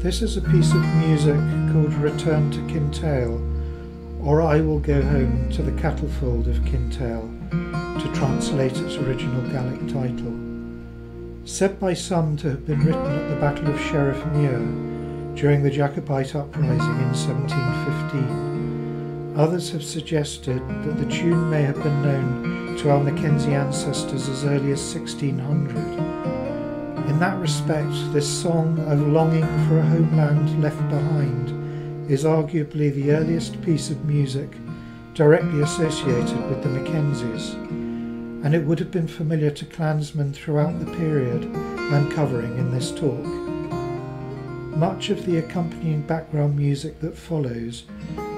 This is a piece of music called Return to Kintail, or I Will Go Home to the Cattlefold of Kintail, to translate its original Gaelic title. Said by some to have been written at the Battle of Sheriff Muir during the Jacobite uprising in 1715. Others have suggested that the tune may have been known to our Mackenzie ancestors as early as 1600 in that respect, this song of longing for a homeland left behind is arguably the earliest piece of music directly associated with the Mackenzies, and it would have been familiar to clansmen throughout the period I'm covering in this talk. Much of the accompanying background music that follows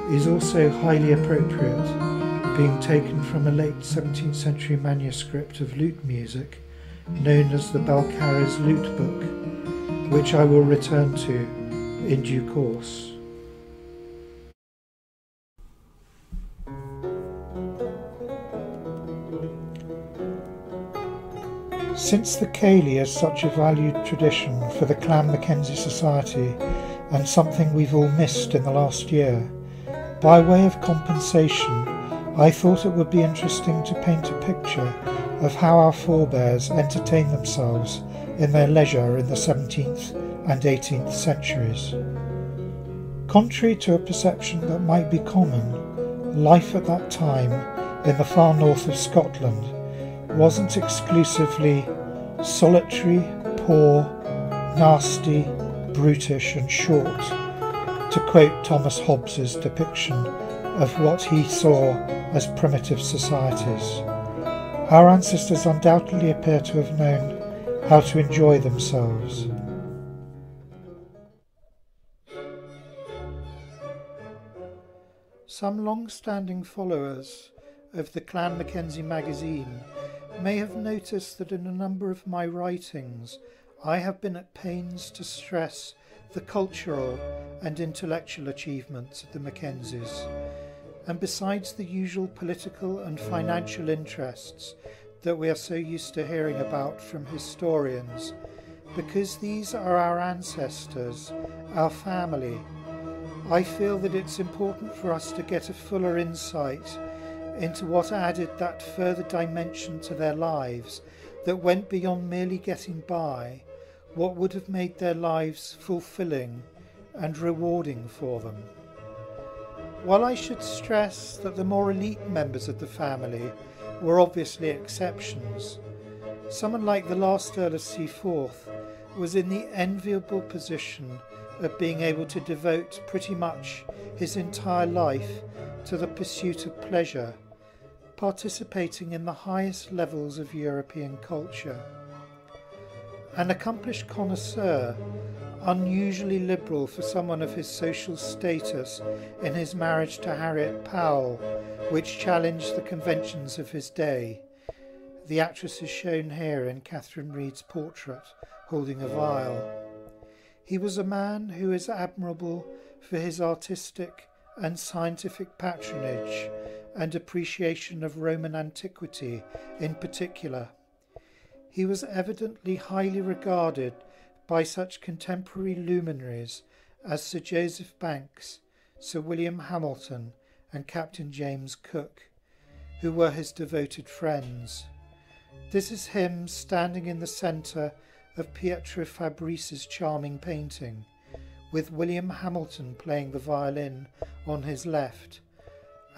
is also highly appropriate, being taken from a late 17th century manuscript of lute music known as the Balcarres Lute Book, which I will return to in due course. Since the Ceilidh is such a valued tradition for the Clan Mackenzie Society and something we've all missed in the last year, by way of compensation, I thought it would be interesting to paint a picture of how our forebears entertained themselves in their leisure in the 17th and 18th centuries. Contrary to a perception that might be common, life at that time in the far north of Scotland wasn't exclusively solitary, poor, nasty, brutish, and short, to quote Thomas Hobbes's depiction of what he saw as primitive societies. Our ancestors undoubtedly appear to have known how to enjoy themselves. Some long standing followers of the Clan Mackenzie magazine may have noticed that in a number of my writings I have been at pains to stress the cultural and intellectual achievements of the Mackenzies and besides the usual political and financial interests that we are so used to hearing about from historians, because these are our ancestors, our family, I feel that it's important for us to get a fuller insight into what added that further dimension to their lives that went beyond merely getting by, what would have made their lives fulfilling and rewarding for them. While I should stress that the more elite members of the family were obviously exceptions, someone like the last Earl of Seaforth was in the enviable position of being able to devote pretty much his entire life to the pursuit of pleasure, participating in the highest levels of European culture. An accomplished connoisseur unusually liberal for someone of his social status in his marriage to Harriet Powell, which challenged the conventions of his day. The actress is shown here in Catherine Read's portrait, holding a vial. He was a man who is admirable for his artistic and scientific patronage and appreciation of Roman antiquity in particular. He was evidently highly regarded by such contemporary luminaries as Sir Joseph Banks, Sir William Hamilton, and Captain James Cook, who were his devoted friends. This is him standing in the centre of Pietro Fabris's charming painting, with William Hamilton playing the violin on his left,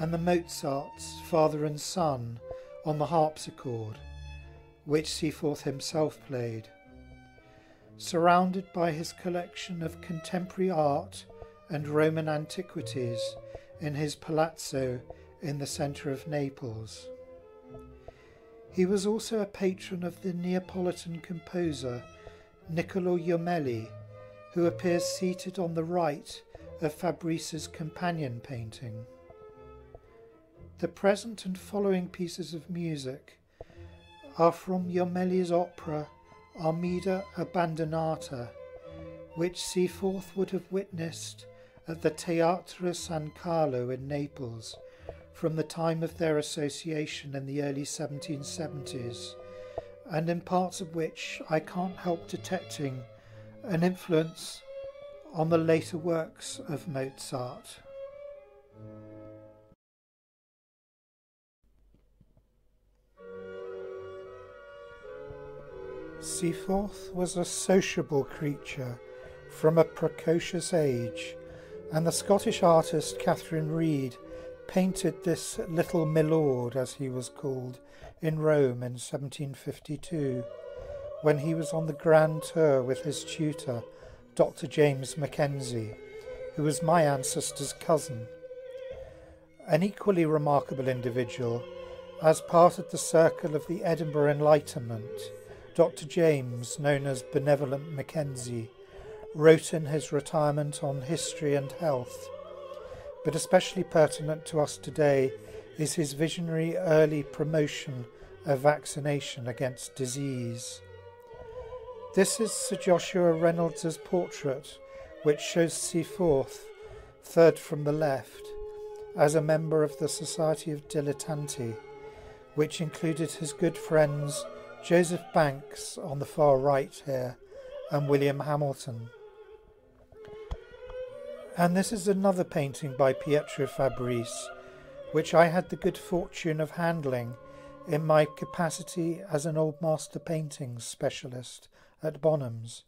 and the Mozarts, father and son, on the harpsichord, which Seaforth himself played surrounded by his collection of contemporary art and Roman antiquities in his palazzo in the centre of Naples. He was also a patron of the Neapolitan composer Niccolo Jommelli, who appears seated on the right of Fabris's companion painting. The present and following pieces of music are from Jommelli's opera Armida Abbandonata, which Seaforth would have witnessed at the Teatro San Carlo in Naples from the time of their association in the early 1770s, and in parts of which I can't help detecting an influence on the later works of Mozart. Seaforth was a sociable creature from a precocious age, and the Scottish artist Catherine Read painted this little milord, as he was called, in Rome in 1752, when he was on the grand tour with his tutor, Dr. James Mackenzie, who was my ancestor's cousin. An equally remarkable individual, as part of the circle of the Edinburgh Enlightenment, Dr. James, known as Benevolent Mackenzie, wrote in his retirement on history and health, but especially pertinent to us today is his visionary early promotion of vaccination against disease. This is Sir Joshua Reynolds's portrait, which shows Seaforth, third from the left, as a member of the Society of Dilettanti, which included his good friends Joseph Banks on the far right here, and William Hamilton. And this is another painting by Pietro Fabris, which I had the good fortune of handling in my capacity as an old master paintings specialist at Bonhams,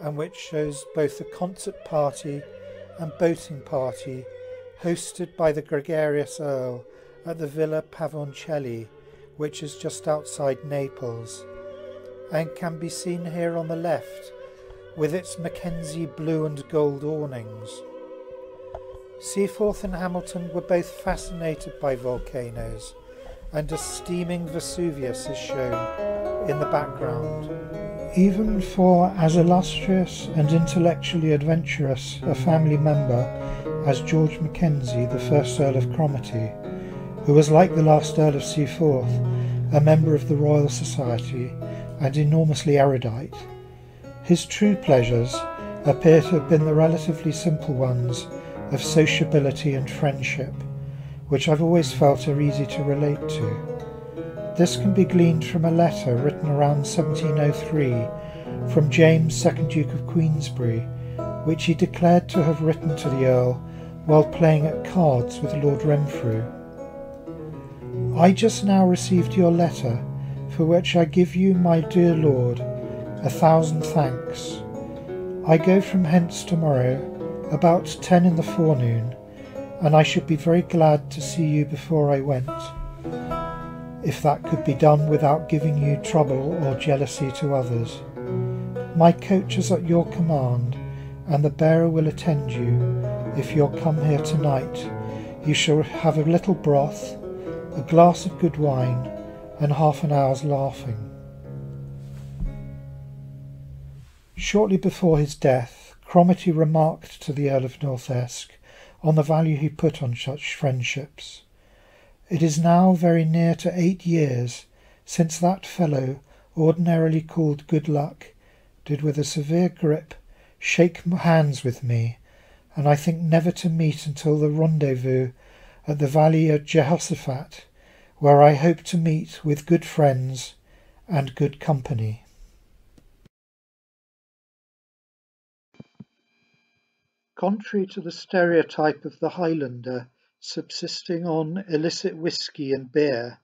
and which shows both a concert party and boating party hosted by the gregarious Earl at the Villa Pavoncelli which is just outside Naples, and can be seen here on the left with its Mackenzie blue and gold awnings. Seaforth and Hamilton were both fascinated by volcanoes, and a steaming Vesuvius is shown in the background. Even for as illustrious and intellectually adventurous a family member as George Mackenzie, the first Earl of Cromarty, who was like the last Earl of Seaforth, a member of the Royal Society and enormously erudite. His true pleasures appear to have been the relatively simple ones of sociability and friendship, which I've always felt are easy to relate to. This can be gleaned from a letter written around 1703 from James, 2nd Duke of Queensberry, which he declared to have written to the Earl while playing at cards with Lord Renfrew. I just now received your letter, for which I give you, my dear Lord, a thousand thanks. I go from hence tomorrow, about ten in the forenoon, and I should be very glad to see you before I went, if that could be done without giving you trouble or jealousy to others. My coach is at your command, and the bearer will attend you. If you'll come here tonight, you shall have a little broth a glass of good wine, and half an hour's laughing. Shortly before his death, Cromarty remarked to the Earl of North Esk on the value he put on such friendships. It is now very near to eight years since that fellow, ordinarily called Good Luck, did with a severe grip shake hands with me, and I think never to meet until the rendezvous at the Valley of Jehoshaphat, where I hope to meet with good friends and good company. Contrary to the stereotype of the Highlander subsisting on illicit whisky and beer,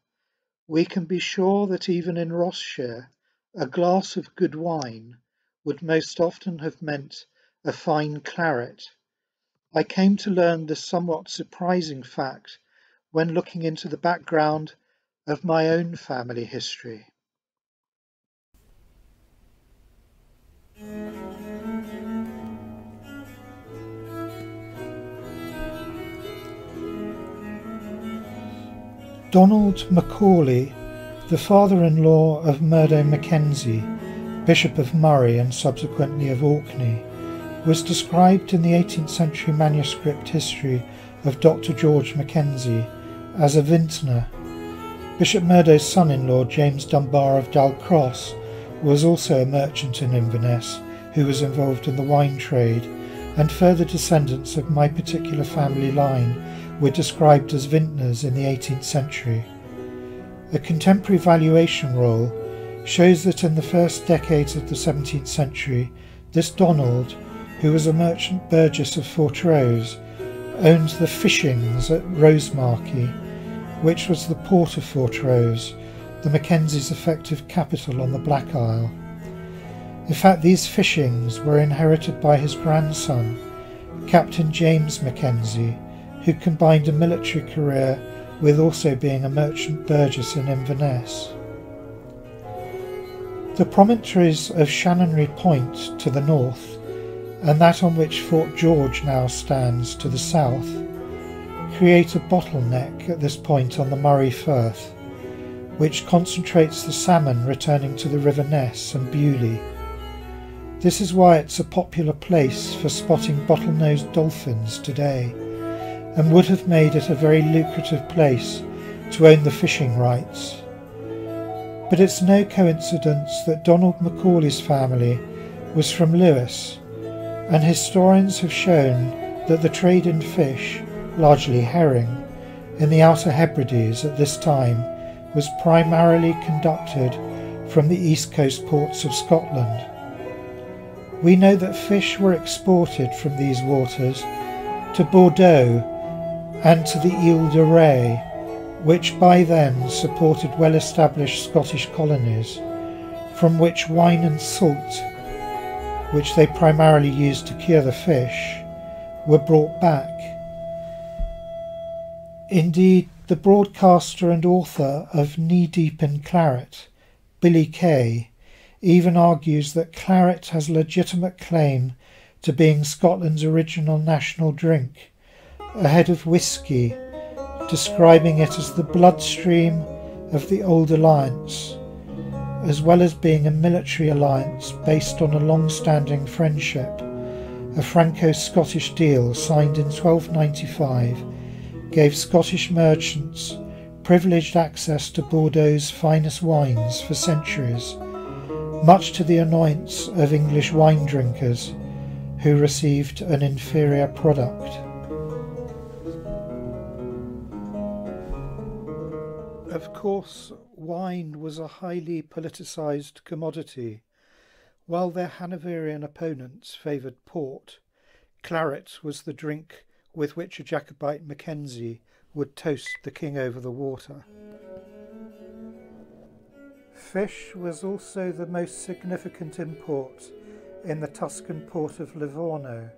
we can be sure that even in Rossshire a glass of good wine would most often have meant a fine claret I came to learn this somewhat surprising fact when looking into the background of my own family history. Donald Macaulay, the father-in-law of Murdo Mackenzie, Bishop of Moray and subsequently of Orkney, was described in the 18th century manuscript history of Dr. George Mackenzie as a vintner. Bishop Murdo's son in law, James Dunbar of Dalcross, was also a merchant in Inverness who was involved in the wine trade, and further descendants of my particular family line were described as vintners in the 18th century. A contemporary valuation roll shows that in the first decades of the 17th century, this Donald who was a merchant burgess of Fortrose, owned the fishings at Rosemarkie, which was the port of Fortrose, the Mackenzies' effective capital on the Black Isle. In fact, these fishings were inherited by his grandson, Captain James Mackenzie, who combined a military career with also being a merchant burgess in Inverness. The promontories of Shannonry Point to the north, and that on which Fort George now stands to the south, create a bottleneck at this point on the Moray Firth, which concentrates the salmon returning to the River Ness and Beauly. This is why it's a popular place for spotting bottlenose dolphins today, and would have made it a very lucrative place to own the fishing rights. But it's no coincidence that Donald Macaulay's family was from Lewis, and historians have shown that the trade in fish, largely herring, in the Outer Hebrides at this time was primarily conducted from the east coast ports of Scotland. We know that fish were exported from these waters to Bordeaux and to the Ile de Ré, which by then supported well established Scottish colonies, from which wine and salt, which they primarily used to cure the fish, were brought back. Indeed, the broadcaster and author of Knee Deep in Claret, Billy Kay, even argues that claret has a legitimate claim to being Scotland's original national drink, ahead of whisky, describing it as the bloodstream of the old alliance, as well as being a military alliance based on a long standing friendship. A Franco Scottish deal signed in 1295 gave Scottish merchants privileged access to Bordeaux's finest wines for centuries much to the annoyance of English wine drinkers who received an inferior product. Of course, wine was a highly politicised commodity. While their Hanoverian opponents favoured port, claret was the drink with which a Jacobite Mackenzie would toast the king over the water. Fish was also the most significant import in the Tuscan port of Livorno.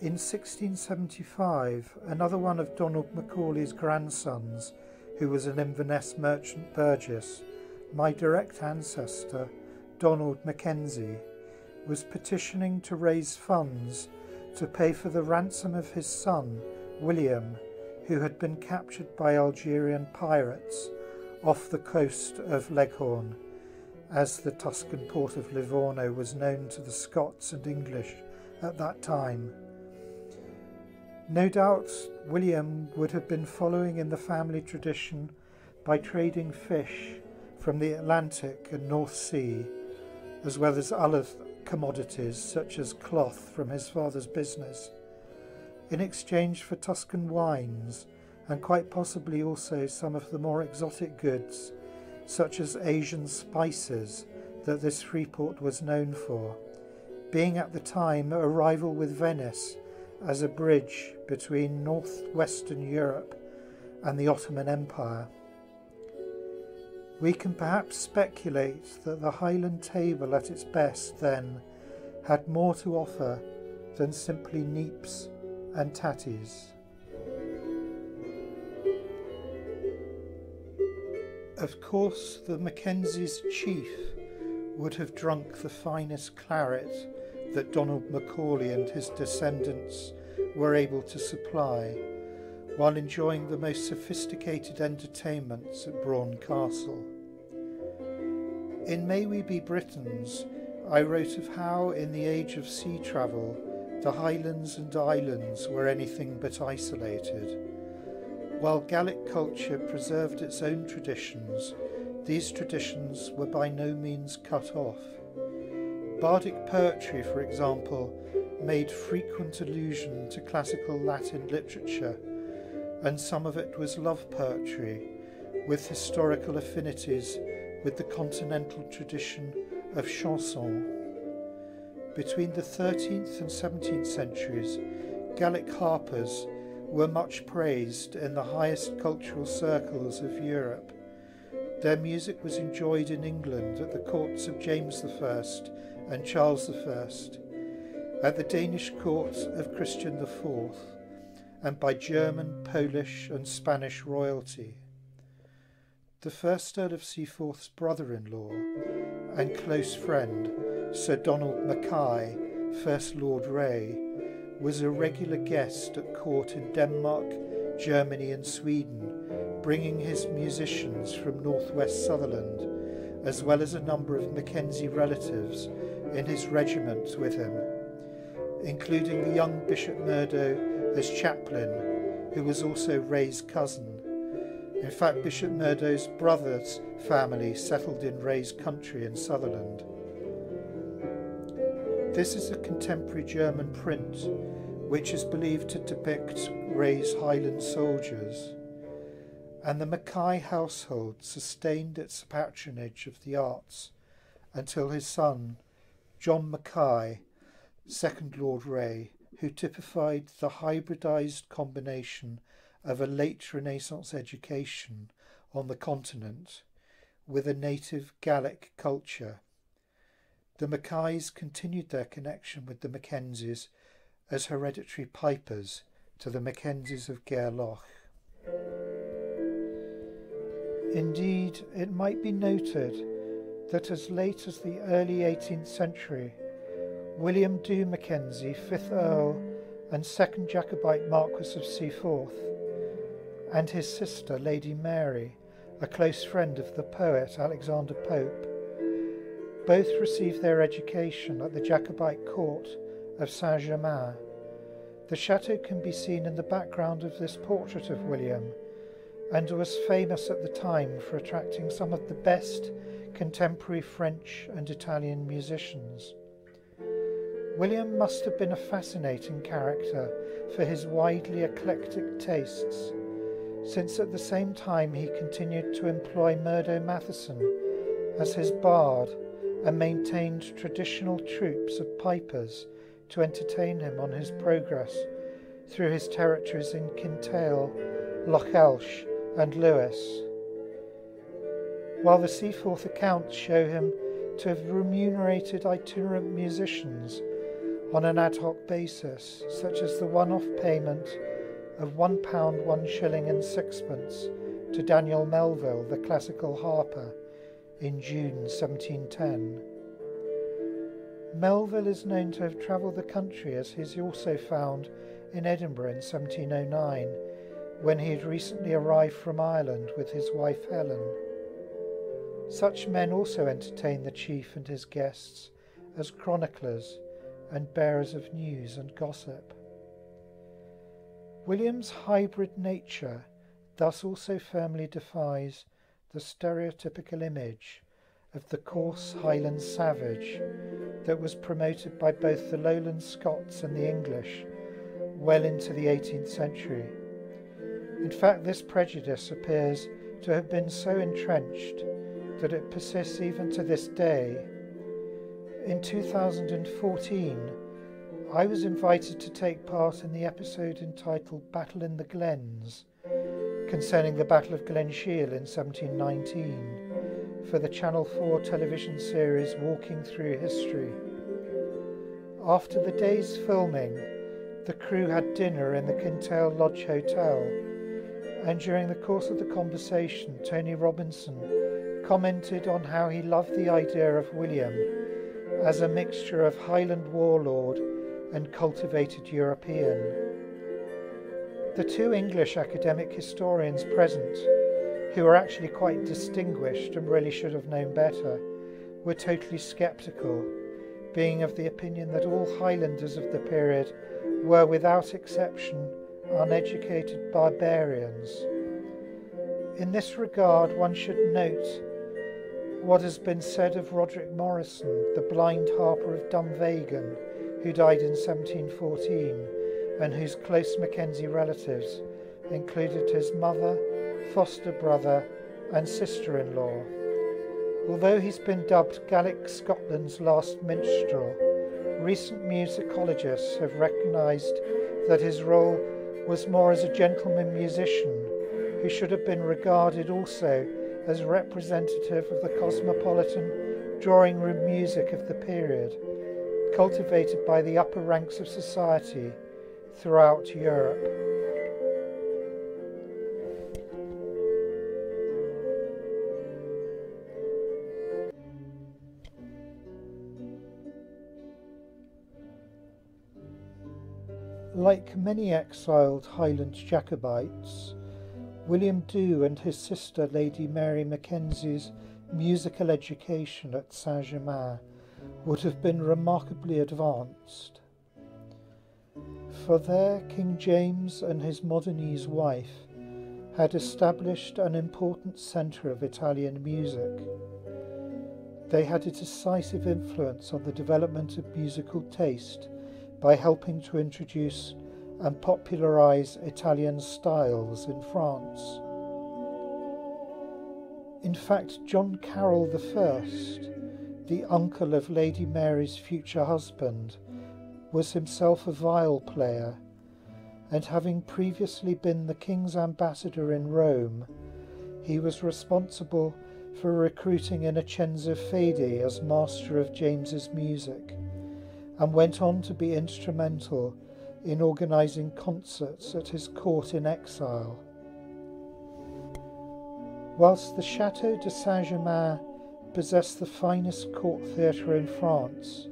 In 1675, another one of Donald Macaulay's grandsons, who was an Inverness merchant burgess, my direct ancestor, Donald Mackenzie, was petitioning to raise funds to pay for the ransom of his son, William, who had been captured by Algerian pirates off the coast of Leghorn, as the Tuscan port of Livorno was known to the Scots and English at that time. No doubt William would have been following in the family tradition by trading fish from the Atlantic and North Sea, as well as other commodities such as cloth from his father's business, in exchange for Tuscan wines and quite possibly also some of the more exotic goods, such as Asian spices, that this freeport was known for, being at the time a rival with Venice as a bridge between northwestern Europe and the Ottoman Empire. We can perhaps speculate that the Highland table at its best then had more to offer than simply neeps and tatties. Of course, the Mackenzies' chief would have drunk the finest claret that Donald Macaulay and his descendants were able to supply, while enjoying the most sophisticated entertainments at Brahan Castle. In May We Be Britons, I wrote of how, in the age of sea travel, the highlands and islands were anything but isolated while Gaelic culture preserved its own traditions, these traditions were by no means cut off. Bardic poetry, for example, made frequent allusion to classical Latin literature, and some of it was love poetry, with historical affinities with the continental tradition of chanson. Between the 13th and 17th centuries, Gaelic harpers were much praised in the highest cultural circles of Europe. Their music was enjoyed in England at the courts of James I and Charles I, at the Danish courts of Christian IV, and by German, Polish, and Spanish royalty. The first Earl of Seaforth's brother in law and close friend, Sir Donald Mackay, First Lord Reay, was a regular guest at court in Denmark, Germany, and Sweden, bringing his musicians from northwest Sutherland, as well as a number of Mackenzie relatives in his regiment with him, including the young Bishop Murdo as chaplain, who was also Reay's cousin. In fact, Bishop Murdo's brother's family settled in Reay's country in Sutherland. This is a contemporary German print which is believed to depict Reay's Highland soldiers, and the Mackay household sustained its patronage of the arts until his son, John Mackay, second Lord Reay, who typified the hybridized combination of a late Renaissance education on the continent with a native Gaelic culture. The Mackays continued their connection with the Mackenzies as hereditary pipers to the Mackenzies of Gairloch. Indeed, it might be noted that as late as the early 18th century, William Dhu Mackenzie, 5th Earl and 2nd Jacobite Marquess of Seaforth, and his sister, Lady Mary, a close friend of the poet Alexander Pope, both received their education at the Jacobite court of Saint Germain. The chateau can be seen in the background of this portrait of William and was famous at the time for attracting some of the best contemporary French and Italian musicians. William must have been a fascinating character for his widely eclectic tastes, since at the same time he continued to employ Murdo Matheson as his bard and maintained traditional troops of pipers to entertain him on his progress through his territories in Kintail, Lochalsh, and Lewis. While the Seaforth accounts show him to have remunerated itinerant musicians on an ad hoc basis, such as the one off payment of one pound one shilling and sixpence to Daniel Melville, the classical harper, in June 1710. Melville is known to have travelled the country as he is also found in Edinburgh in 1709, when he had recently arrived from Ireland with his wife Helen. Such men also entertain the chief and his guests as chroniclers and bearers of news and gossip. William's hybrid nature thus also firmly defies the stereotypical image of the coarse Highland savage that was promoted by both the Lowland Scots and the English well into the 18th century. In fact, this prejudice appears to have been so entrenched that it persists even to this day. In 2014, I was invited to take part in the episode entitled Battle in the Glens concerning the Battle of Glenshiel in 1719 for the Channel 4 television series Walking Through History. After the day's filming, the crew had dinner in the Kintail Lodge Hotel, and during the course of the conversation, Tony Robinson commented on how he loved the idea of William as a mixture of Highland warlord and cultivated European. The two English academic historians present, who were actually quite distinguished and really should have known better, were totally sceptical, being of the opinion that all Highlanders of the period were without exception uneducated barbarians. In this regard, one should note what has been said of Roderick Morrison, the blind harper of Dunvegan, who died in 1714 and whose close Mackenzie relatives included his mother, foster brother, and sister in law. Although he's been dubbed Gaelic Scotland's last minstrel, recent musicologists have recognized that his role was more as a gentleman musician who should have been regarded also as representative of the cosmopolitan drawing room music of the period, cultivated by the upper ranks of society throughout Europe. Like many exiled Highland Jacobites, William Dhu and his sister Lady Mary Mackenzie's musical education at Saint Germain would have been remarkably advanced. For there King James and his Modenese wife had established an important centre of Italian music. They had a decisive influence on the development of musical taste by helping to introduce and popularize Italian styles in France. In fact, John Caryll I, the uncle of Lady Mary's future husband, was himself a viol player, and having previously been the king's ambassador in Rome, he was responsible for recruiting Innocenzo Fede as master of James's music and went on to be instrumental in organising concerts at his court in exile. Whilst the Chateau de Saint Germain possessed the finest court theatre in France,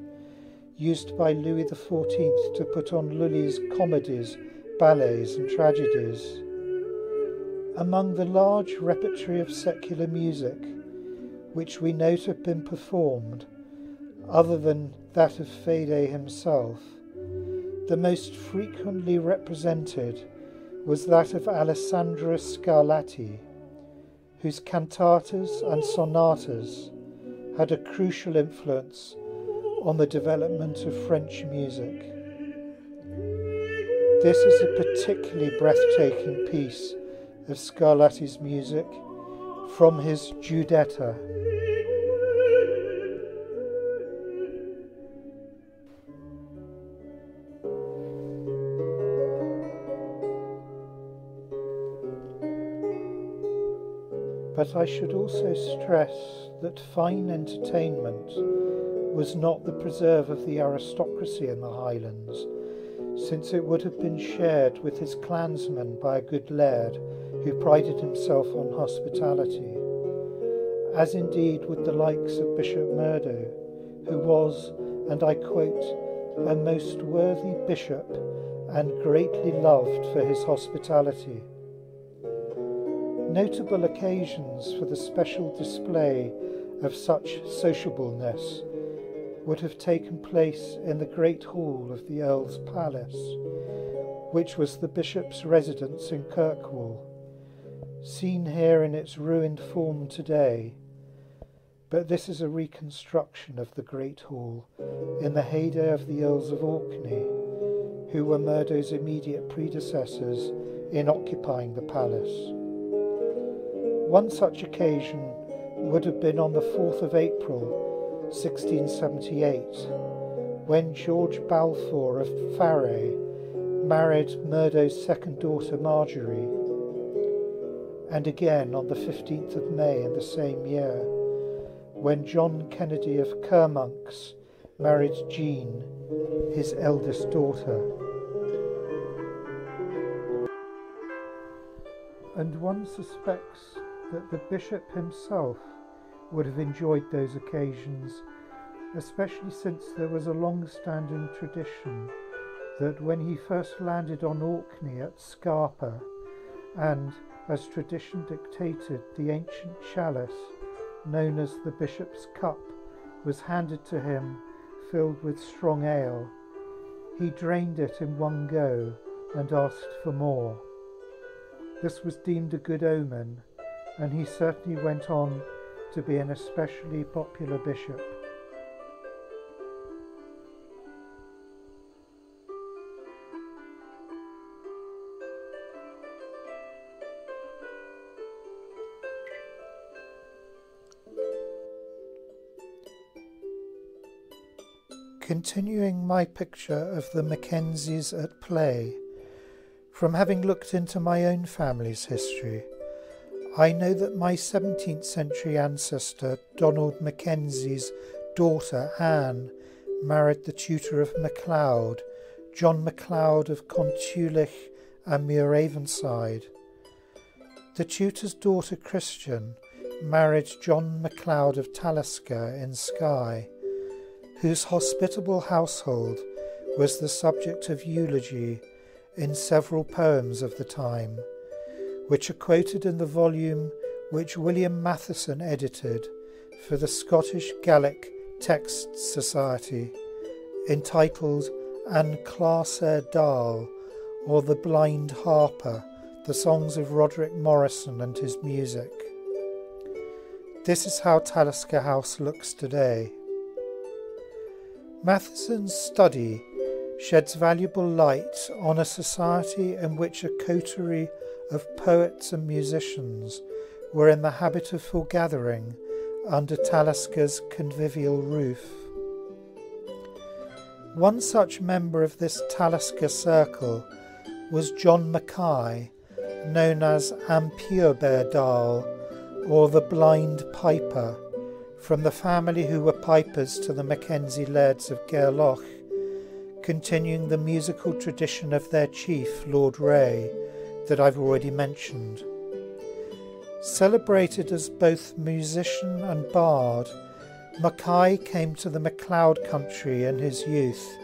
used by Louis XIV to put on Lully's comedies, ballets, and tragedies. Among the large repertory of secular music, which we know to have been performed, other than that of Fede himself. The most frequently represented was that of Alessandro Scarlatti, whose cantatas and sonatas had a crucial influence on the development of French music. This is a particularly breathtaking piece of Scarlatti's music from his Giuditta. But I should also stress that fine entertainment was not the preserve of the aristocracy in the Highlands, since it would have been shared with his clansmen by a good laird who prided himself on hospitality, as indeed would the likes of Bishop Murdo, who was, and I quote, a most worthy bishop and greatly loved for his hospitality. Notable occasions for the special display of such sociableness would have taken place in the great hall of the Earl's Palace, which was the Bishop's residence in Kirkwall, seen here in its ruined form today. But this is a reconstruction of the Great Hall in the heyday of the Earls of Orkney, who were Murdo's immediate predecessors in occupying the palace. One such occasion would have been on the 4th of April 1678, when George Balfour of Faray married Murdo's second daughter Marjorie, and again on the 15th of May in the same year, when John Kennedy of Kermonks married Jean, his eldest daughter. And one suspects that the bishop himself would have enjoyed those occasions, especially since there was a long standing tradition that when he first landed on Orkney at Scapa, and as tradition dictated, the ancient chalice, known as the bishop's cup, was handed to him filled with strong ale. He drained it in one go and asked for more. This was deemed a good omen and he certainly went on to be an especially popular bishop. continuing my picture of the Mackenzies at play, from having looked into my own family's history, I know that my 17th century ancestor, Donald Mackenzie's daughter, Anne, married the tutor of MacLeod, John MacLeod of Contulich and Muiravenside. The tutor's daughter, Christian, married John MacLeod of Talisker in Skye, whose hospitable household was the subject of eulogy in several poems of the time, which are quoted in the volume which William Matheson edited for the Scottish Gaelic Text Society, entitled An Clàrsair Dall, or The Blind Harper, the songs of Roderick Morrison and his music. This is how Talisker House looks today. Matheson's study sheds valuable light on a society in which a coterie of poets and musicians were in the habit of foregathering under Talisker's convivial roof. One such member of this Talisker circle was John Mackay, known as Dall, or the Blind Piper, from the family who were pipers to the Mackenzie lairds of Gairloch continuing the musical tradition of their chief, Lord Reay, that I've already mentioned. Celebrated as both musician and bard, Mackay came to the MacLeod country in his youth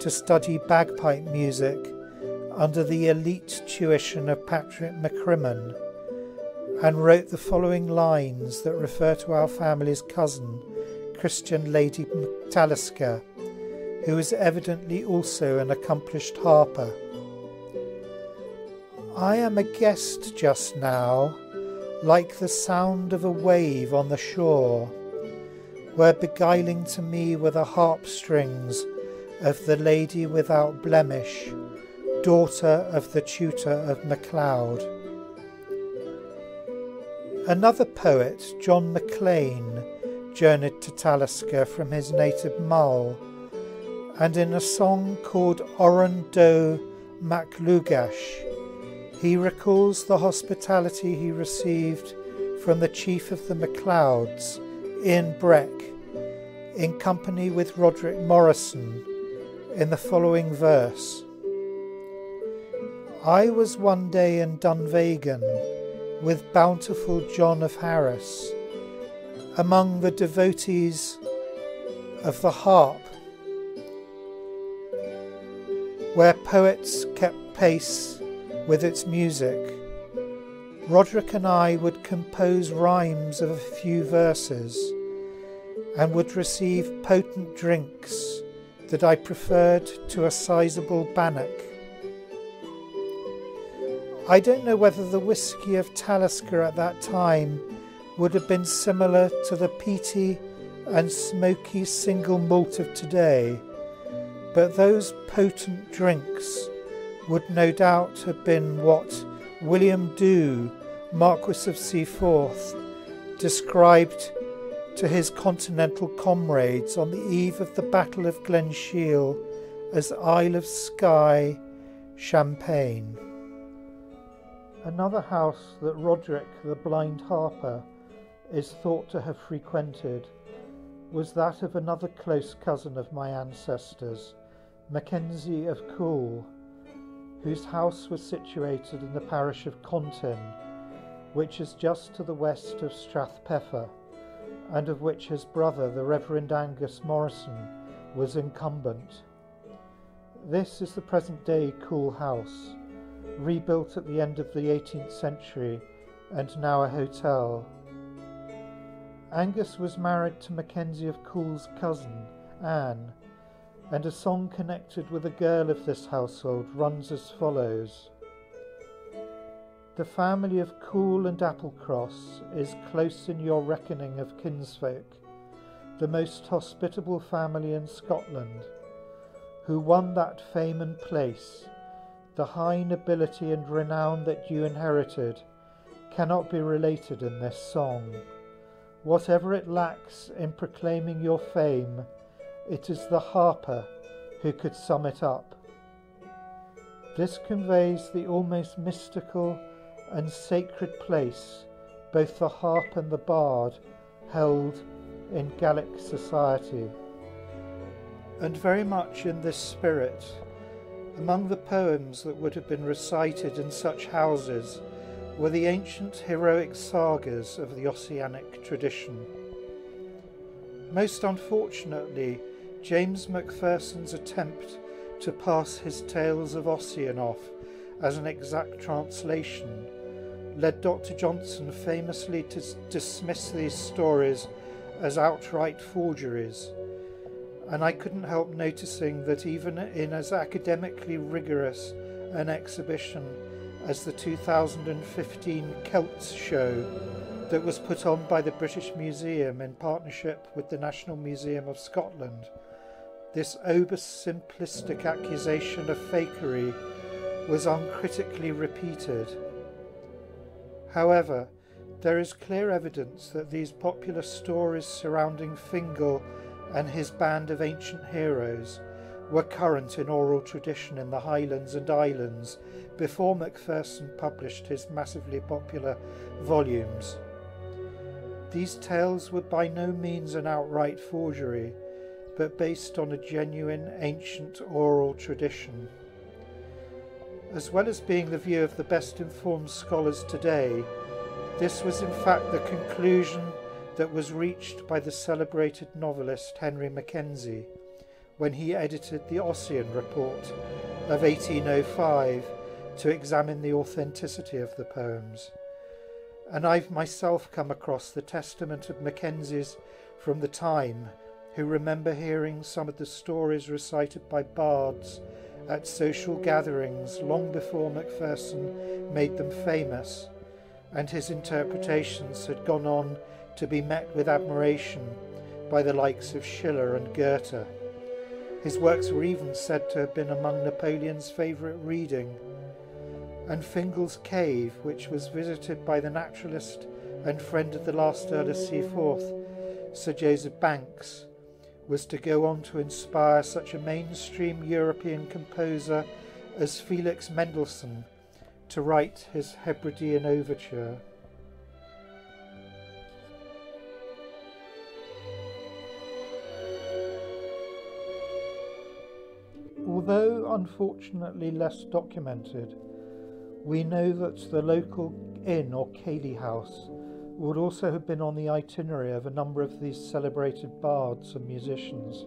to study bagpipe music under the elite tuition of Patrick MacCrimmon and wrote the following lines that refer to our family's cousin, Christian Lady McTalisker, who is evidently also an accomplished harper. I am a guest just now, like the sound of a wave on the shore, where beguiling to me were the harp strings of the lady without blemish, daughter of the tutor of MacLeod. Another poet, John Maclean, journeyed to Talisker from his native Mull and in a song called Oran Do Maclugash, he recalls the hospitality he received from the chief of the MacLeods, Ian Breck, in company with Roderick Morrison, in the following verse. I was one day in Dunvegan with bountiful John of Harris, among the devotees of the harp where poets kept pace with its music. Roderick and I would compose rhymes of a few verses and would receive potent drinks that I preferred to a sizable bannock. I don't know whether the whisky of Talisker at that time would have been similar to the peaty and smoky single malt of today but those potent drinks would no doubt have been what William Dhu, Marquis of Seaforth, described to his continental comrades on the eve of the Battle of Glenshiel as Isle of Skye champagne. Another house that Roderick the blind harper is thought to have frequented was that of another close cousin of my ancestors, Mackenzie of Coul, whose house was situated in the parish of Contin, which is just to the west of Strathpeffer, and of which his brother, the Reverend Angus Morrison, was incumbent. This is the present day Coul House, rebuilt at the end of the 18th century and now a hotel. Angus was married to Mackenzie of Coul's cousin, Anne, and a song connected with a girl of this household runs as follows The family of Coul and Applecross is close in your reckoning of kinsfolk, the most hospitable family in Scotland, who won that fame and place, the high nobility and renown that you inherited cannot be related in this song. Whatever it lacks in proclaiming your fame, it is the harper who could sum it up. This conveys the almost mystical and sacred place both the harp and the bard held in Gaelic society. And very much in this spirit, among the poems that would have been recited in such houses were the ancient heroic sagas of the Ossianic tradition. Most unfortunately, James Macpherson's attempt to pass his Tales of Ossian off as an exact translation led Dr. Johnson famously to dismiss these stories as outright forgeries, and I couldn't help noticing that even in as academically rigorous an exhibition as the 2015 Celts show that was put on by the British Museum in partnership with the National Museum of Scotland, this oversimplistic accusation of fakery was uncritically repeated. However, there is clear evidence that these popular stories surrounding Fingal and his band of ancient heroes were current in oral tradition in the Highlands and Islands before Macpherson published his massively popular volumes. These tales were by no means an outright forgery, but based on a genuine ancient oral tradition. As well as being the view of the best informed scholars today, this was in fact the conclusion that was reached by the celebrated novelist Henry Mackenzie when he edited the Ossian Report of 1805 to examine the authenticity of the poems. And I've myself come across the testament of Mackenzie's from the time who remember hearing some of the stories recited by bards at social gatherings long before Macpherson made them famous, and his interpretations had gone on to be met with admiration by the likes of Schiller and Goethe. His works were even said to have been among Napoleon's favourite reading. And Fingal's Cave, which was visited by the naturalist and friend of the last Earl of Seaforth, Sir Joseph Banks, was to go on to inspire such a mainstream European composer as Felix Mendelssohn to write his Hebridean Overture. Although unfortunately less documented, we know that the local inn or Ceilidh house would also have been on the itinerary of a number of these celebrated bards and musicians.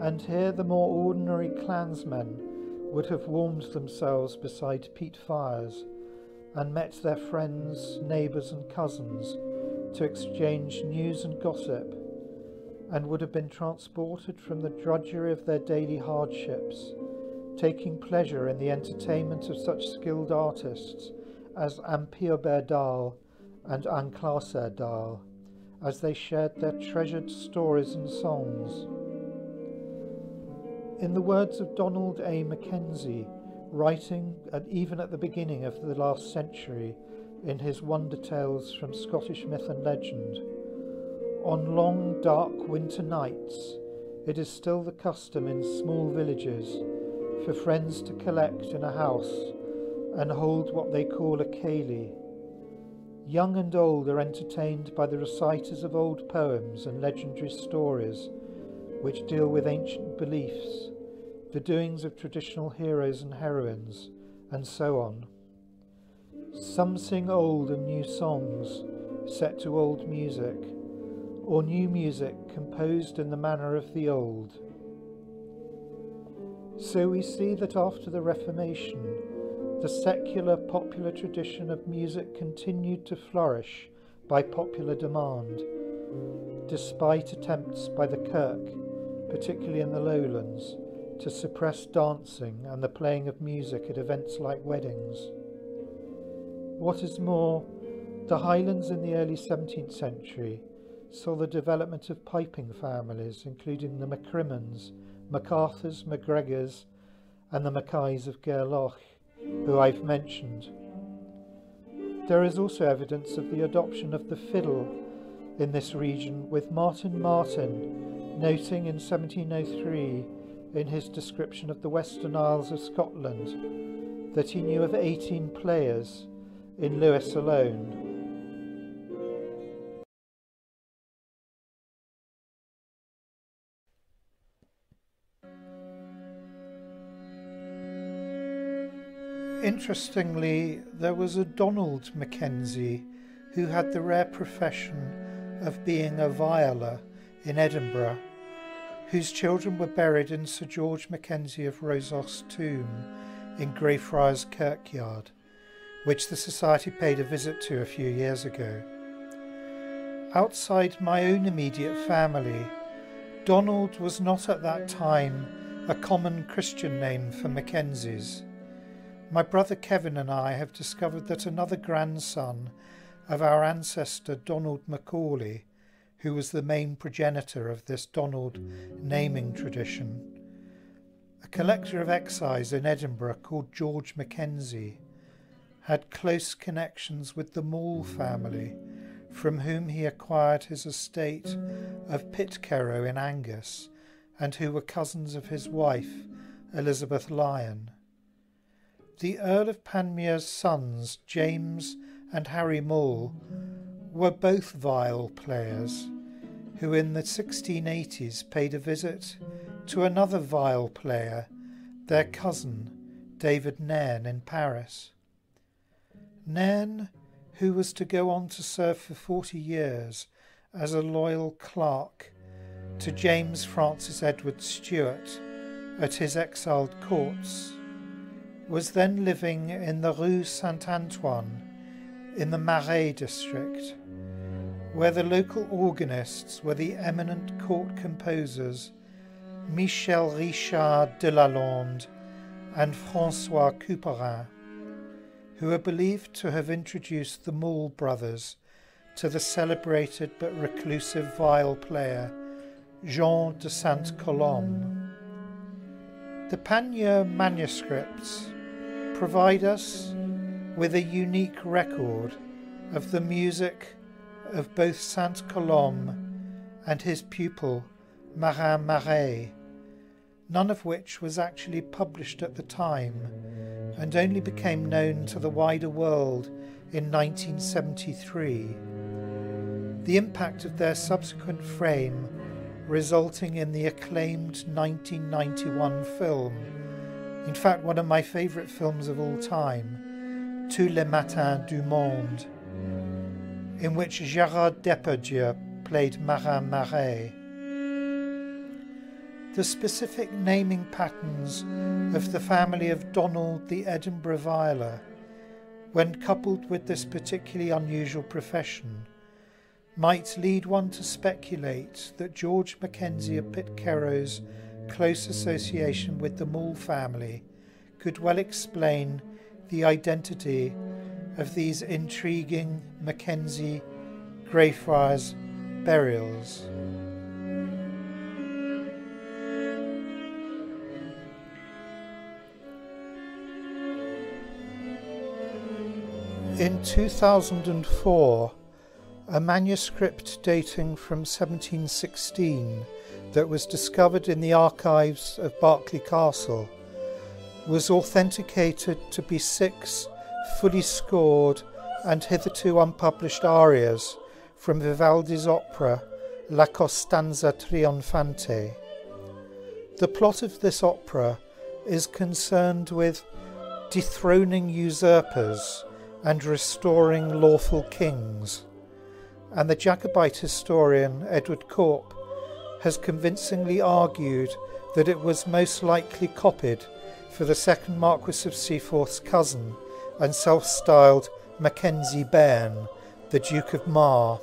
And here the more ordinary clansmen would have warmed themselves beside peat fires and met their friends, neighbours, and cousins to exchange news and gossip, and would have been transported from the drudgery of their daily hardships, taking pleasure in the entertainment of such skilled artists as Am Pìobaire Dall and An Clàrsair Dall, as they shared their treasured stories and songs. In the words of Donald A. Mackenzie, writing even at the beginning of the last century in his Wonder Tales from Scottish Myth and Legend, on long dark winter nights, it is still the custom in small villages for friends to collect in a house and hold what they call a ceilidh, Young and old are entertained by the reciters of old poems and legendary stories which deal with ancient beliefs, the doings of traditional heroes and heroines, and so on. Some sing old and new songs set to old music, or new music composed in the manner of the old. So we see that after the Reformation, the secular popular tradition of music continued to flourish by popular demand, despite attempts by the Kirk, particularly in the lowlands, to suppress dancing and the playing of music at events like weddings. What is more, the Highlands in the early 17th century saw the development of piping families, including the MacCrimmons, MacArthurs, MacGregors, and the Mackays of Gairloch who I've mentioned. There is also evidence of the adoption of the fiddle in this region, with Martin Martin noting in 1703 in his description of the Western Isles of Scotland that he knew of 18 players in Lewis alone. Interestingly, there was a Donald Mackenzie who had the rare profession of being a violer in Edinburgh, whose children were buried in Sir George Mackenzie of Rosehaugh's tomb in Greyfriars Kirkyard, which the Society paid a visit to a few years ago. Outside my own immediate family, Donald was not at that time a common Christian name for Mackenzies. My brother Kevin and I have discovered that another grandson of our ancestor Donald Macaulay, who was the main progenitor of this Donald naming tradition, a collector of excise in Edinburgh called George Mackenzie, had close connections with the Maule family, from whom he acquired his estate of Pitkerrow in Angus, and who were cousins of his wife, Elizabeth Lyon. The Earl of Panmure's sons, James and Harry Maule, were both viol players, who in the 1680s paid a visit to another viol player, their cousin, David Nairn, in Paris. Nairn, who was to go on to serve for 40 years as a loyal clerk to James Francis Edward Stuart at his exiled courts, was then living in the Rue Saint Antoine in the Marais district, where the local organists were the eminent court composers Michel Richard de Lalande and Francois Couperin, who are believed to have introduced the Maule brothers to the celebrated but reclusive viol player Jean de Saint Colombe. The Panmure manuscripts provide us with a unique record of the music of both Saint Colombe and his pupil Marin Marais, none of which was actually published at the time and only became known to the wider world in 1973. The impact of their subsequent fame resulting in the acclaimed 1991 film in fact, one of my favourite films of all time, Tous les matins du monde, in which Gérard Depardieu played Marin Marais. The specific naming patterns of the family of Donald the Edinburgh Violer, when coupled with this particularly unusual profession, might lead one to speculate that George Mackenzie of Pitkerrow's close association with the Maule family could well explain the identity of these intriguing Mackenzie Greyfriars burials. In 2004, a manuscript dating from 1716 that was discovered in the archives of Berkeley Castle was authenticated to be six fully scored and hitherto unpublished arias from Vivaldi's opera La Costanza Trionfante. The plot of this opera is concerned with dethroning usurpers and restoring lawful kings, and the Jacobite historian Edward Corp has convincingly argued that it was most likely copied for the second Marquis of Seaforth's cousin and self styled Mackenzie Bairn, the Duke of Mar,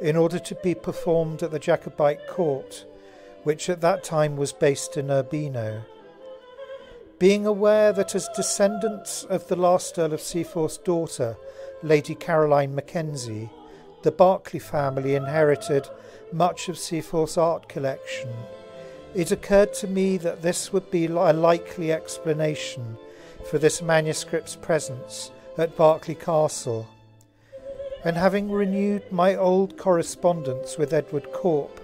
in order to be performed at the Jacobite court, which at that time was based in Urbino. Being aware that as descendants of the last Earl of Seaforth's daughter, Lady Caroline Mackenzie, the Berkeley family inherited much of Seaforth's art collection, it occurred to me that this would be a likely explanation for this manuscript's presence at Berkeley Castle. and having renewed my old correspondence with Edward Corp,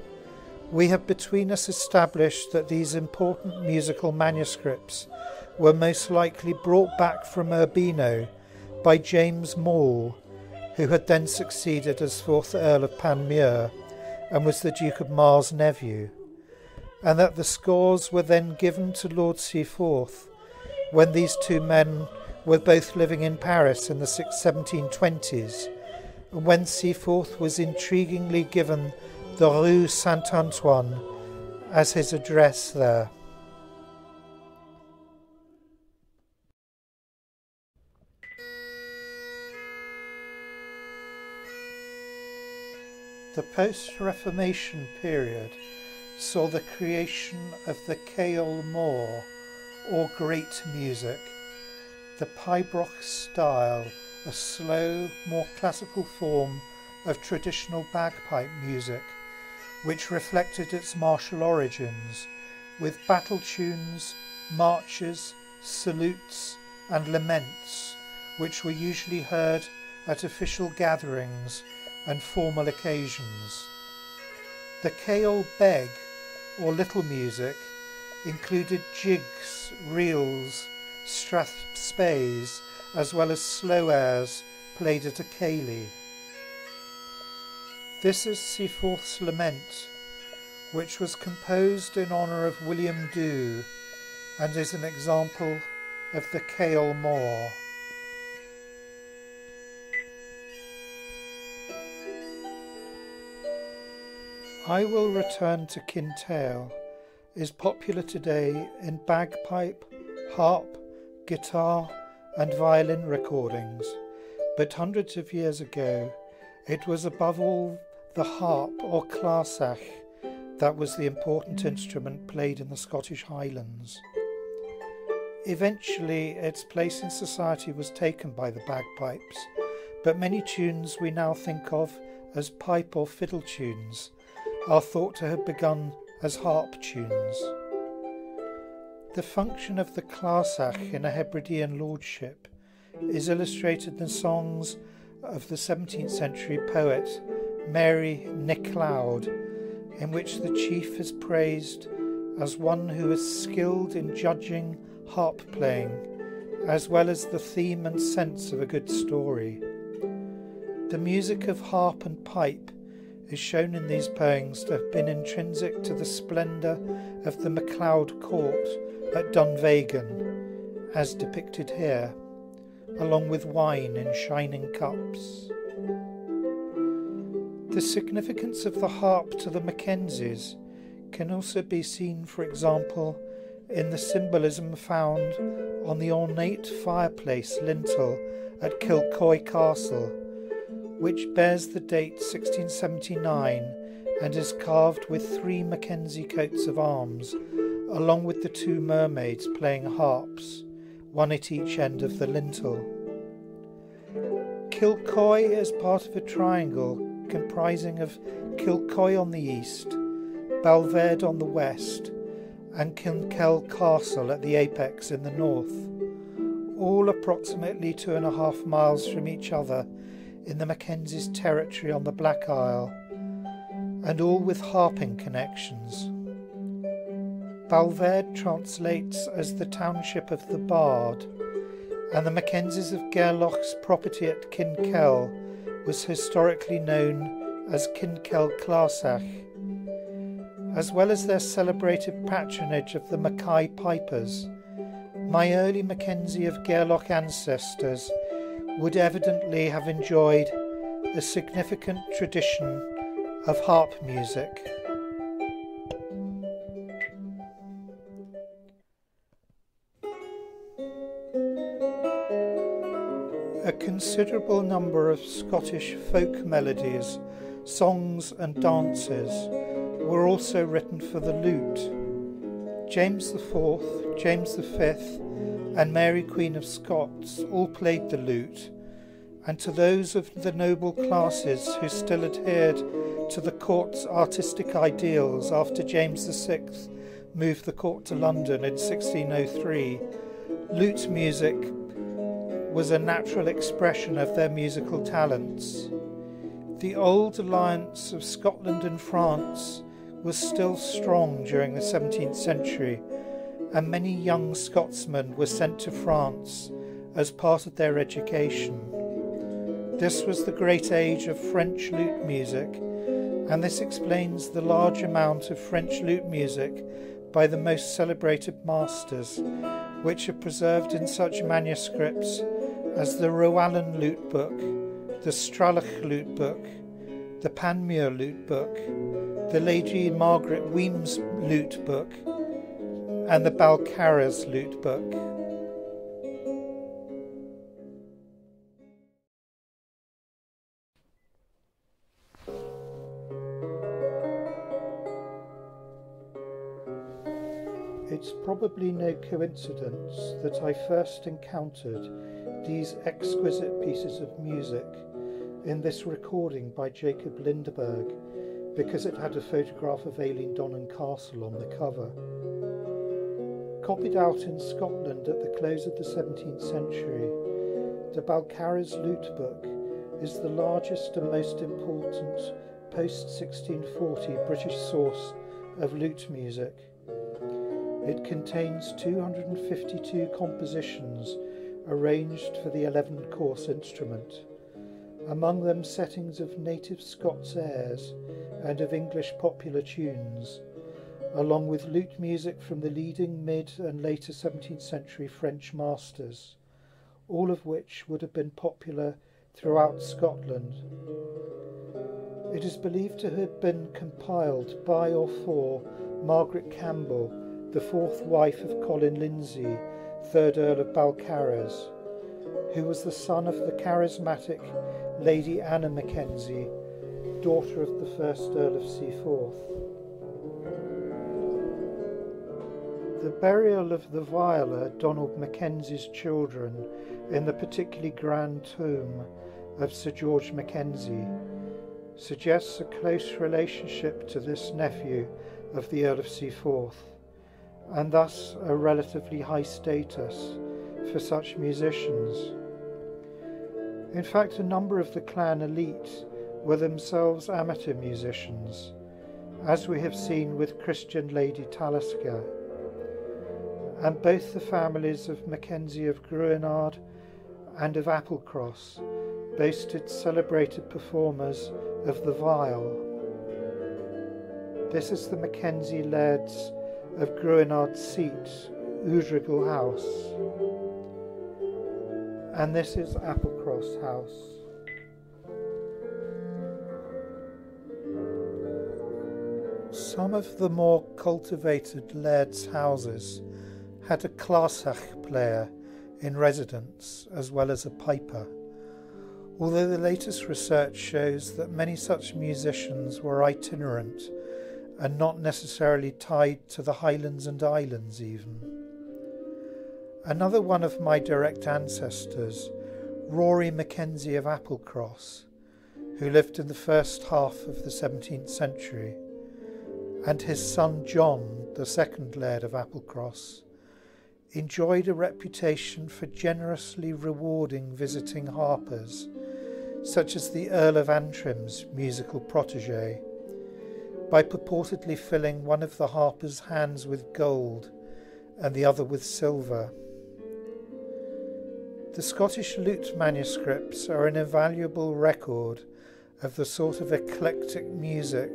we have between us established that these important musical manuscripts were most likely brought back from Urbino by James Maule, who had then succeeded as fourth Earl of Panmure and was the Duke of Mar's nephew, and that the scores were then given to Lord Seaforth when these two men were both living in Paris in the 1720s, and when Seaforth was intriguingly given the Rue Saint Antoine as his address there. The post Reformation period saw the creation of the Ceol Mor, or Great Music, the pibroch style, a slow, more classical form of traditional bagpipe music, which reflected its martial origins, with battle tunes, marches, salutes, and laments, which were usually heard at official gatherings and formal occasions. The Ceol Beg, or little music, included jigs, reels, strathspeys, as well as slow airs played at a ceilidh. This is Seaforth's Lament, which was composed in honour of William Dhu and is an example of the Ceol Mor. I Will Return to Kintail is popular today in bagpipe, harp, guitar, and violin recordings, but hundreds of years ago it was above all the harp or clarsach that was the important instrument played in the Scottish Highlands. Eventually, its place in society was taken by the bagpipes, but many tunes we now think of as pipe or fiddle tunes are thought to have begun as harp tunes. The function of the clarsach in a Hebridean lordship is illustrated in the songs of the 17th century poet Mary MacLeod, in which the chief is praised as one who is skilled in judging harp playing, as well as the theme and sense of a good story. The music of harp and pipe is shown in these poems to have been intrinsic to the splendour of the MacLeod court at Dunvegan, as depicted here, along with wine in shining cups. The significance of the harp to the Mackenzies can also be seen, for example, in the symbolism found on the ornate fireplace lintel at Kilcoy Castle which bears the date 1679 and is carved with three Mackenzie coats of arms, along with the two mermaids playing harps, one at each end of the lintel. Kilcoy is part of a triangle comprising of Kilcoy on the east, Balvaird on the west, and Kinkell Castle at the apex in the north, all approximately two and a half miles from each other in the Mackenzies' territory on the Black Isle, and all with harping connections. Balvaird translates as the township of the Bard, and the Mackenzies of Gairloch's property at Kinkell was historically known as Kinkell Clarsach, as well as their celebrated patronage of the Mackay Pipers. My early Mackenzie of Gairloch ancestors would evidently have enjoyed a significant tradition of harp music. A considerable number of Scottish folk melodies, songs, and dances were also written for the lute. James IV, James V, and Mary Queen of Scots all played the lute, and to those of the noble classes who still adhered to the court's artistic ideals after James VI moved the court to London in 1603, lute music was a natural expression of their musical talents. The old alliance of Scotland and France was still strong during the 17th century, and many young Scotsmen were sent to France as part of their education. This was the great age of French lute music, and this explains the large amount of French lute music by the most celebrated masters, which are preserved in such manuscripts as the Rowallan Lute Book, the Straloch Lute Book, the Panmure Lute Book, the Lady Margaret Wemyss Lute Book, and the Balcarres Lute Book. It's probably no coincidence that I first encountered these exquisite pieces of music in this recording by Jakob Lindberg because it had a photograph of Eilean Donan Castle on the cover. Copied out in Scotland at the close of the 17th century, the Balcarres Lute Book is the largest and most important post 1640 British source of lute music. It contains 252 compositions arranged for the 11 course instrument, among them settings of native Scots airs and of English popular tunes, along with lute music from the leading mid and later 17th century French masters, all of which would have been popular throughout Scotland. It is believed to have been compiled by or for Margaret Campbell the fourth wife of Colin Lindsay, 3rd Earl of Balcarres, who was the son of the charismatic Lady Anna Mackenzie, daughter of the 1st Earl of Seaforth. The burial of the viola Donald Mackenzie's children in the particularly grand tomb of Sir George Mackenzie suggests a close relationship to this nephew of the Earl of Seaforth and thus a relatively high status for such musicians. In fact, a number of the clan elite were themselves amateur musicians, as we have seen with Christian Lady Talisker. And both the families of Mackenzie of Gruinard and of Applecross boasted celebrated performers of the viol. This is the Mackenzie lairds of Gruinard's seat, Udrigle House. And this is Applecross House. Some of the more cultivated laird's houses had a clarsach player in residence as well as a piper, although the latest research shows that many such musicians were itinerant and not necessarily tied to the Highlands and Islands, even. Another one of my direct ancestors, Rory Mackenzie of Applecross, who lived in the first half of the 17th century, and his son John, the second Laird of Applecross, enjoyed a reputation for generously rewarding visiting harpers, such as the Earl of Antrim's musical protege by purportedly filling one of the harper's hands with gold and the other with silver. The Scottish lute manuscripts are an invaluable record of the sort of eclectic music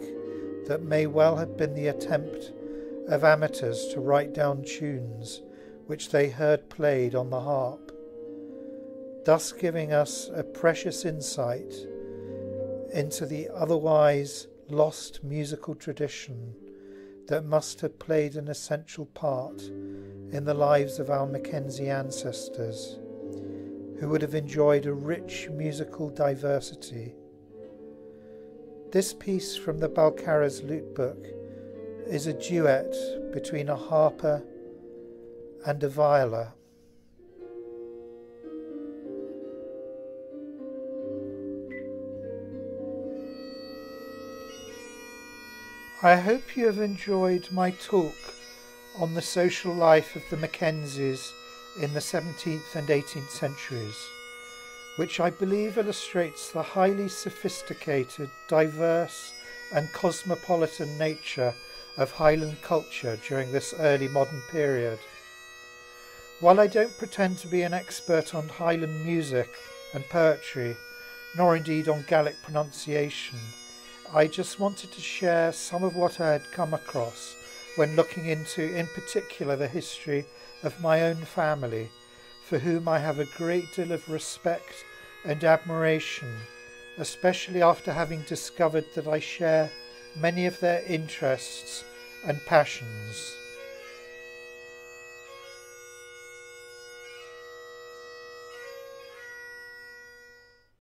that may well have been the attempt of amateurs to write down tunes which they heard played on the harp, thus giving us a precious insight into the otherwise lost musical tradition that must have played an essential part in the lives of our Mackenzie ancestors, who would have enjoyed a rich musical diversity. This piece from the Balcarres Lute Book is a duet between a harper and a viola. I hope you have enjoyed my talk on the social life of the Mackenzies in the 17th and 18th centuries, which I believe illustrates the highly sophisticated, diverse, and cosmopolitan nature of Highland culture during this early modern period. While I don't pretend to be an expert on Highland music and poetry, nor indeed on Gaelic pronunciation, I just wanted to share some of what I had come across when looking into, in particular, the history of my own family, for whom I have a great deal of respect and admiration, especially after having discovered that I share many of their interests and passions.